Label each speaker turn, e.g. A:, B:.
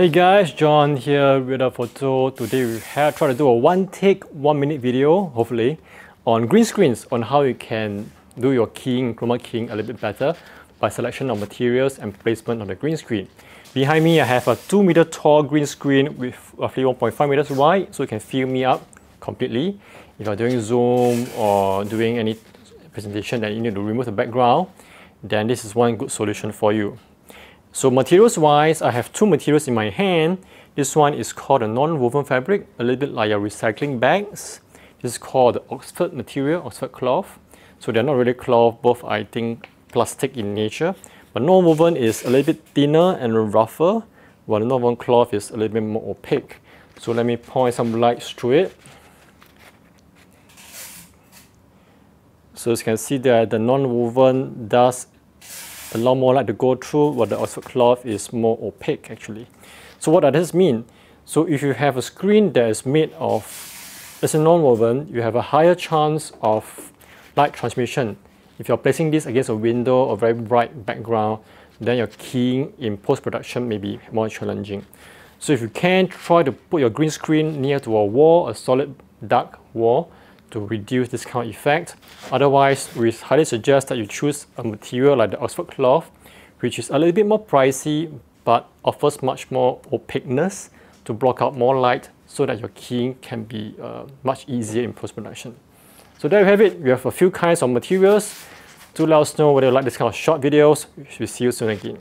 A: Hey guys, John here with a photo. Today we have tried to do a one take, one minute video, hopefully, on green screens on how you can do your keying, chroma keying a little bit better by selection of materials and placement on the green screen. Behind me, I have a 2 meter tall green screen with roughly 1.5 meters wide, so you can fill me up completely. If you're doing Zoom or doing any presentation that you need to remove the background, then this is one good solution for you. So materials wise, I have two materials in my hand. This one is called a non-woven fabric, a little bit like your recycling bags. This is called Oxford material, Oxford cloth. So they're not really cloth, both I think plastic in nature. But non-woven is a little bit thinner and rougher, while the non-woven cloth is a little bit more opaque. So let me point some lights through it. So as you can see that the non-woven does a lot more light to go through, while the Oxford cloth is more opaque actually. So what does this mean? So if you have a screen that is made of, as a non-woven, you have a higher chance of light transmission. If you're placing this against a window or very bright background, then your keying in post-production may be more challenging. So if you can, try to put your green screen near to a wall, a solid dark wall, to reduce this kind of effect. Otherwise, we highly suggest that you choose a material like the Oxford cloth, which is a little bit more pricey, but offers much more opaqueness to block out more light so that your keying can be uh, much easier in post-production. So there you have it. We have a few kinds of materials. Do let us know whether you like this kind of short videos. We'll see you soon again.